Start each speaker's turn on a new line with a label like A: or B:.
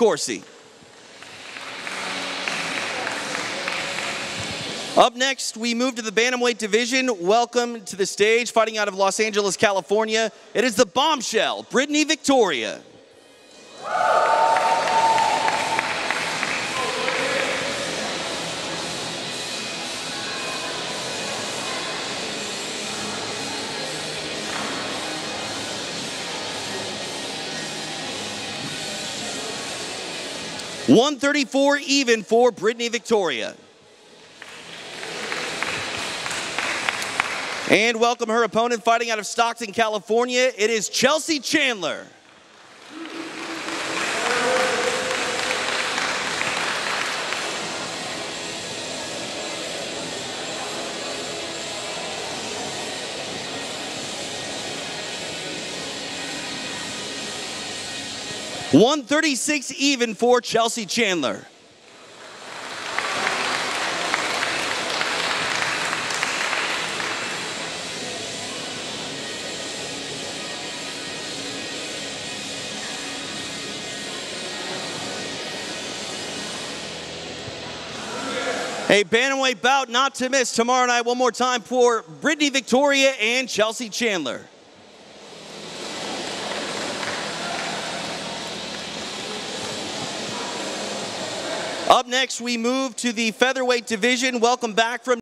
A: Corsi. Up next, we move to the bantamweight division. Welcome to the stage, fighting out of Los Angeles, California. It is the bombshell, Brittney Victoria. One thirty-four even for Brittney Victoria. And welcome her opponent fighting out of Stockton, California. It is Chelsea Chandler. One thirty-six even for Chelsea Chandler. A bantamweight bout not to miss tomorrow night. One more time for Brittney Victoria and Chelsea Chandler. Up next, we move to the featherweight division. Welcome back from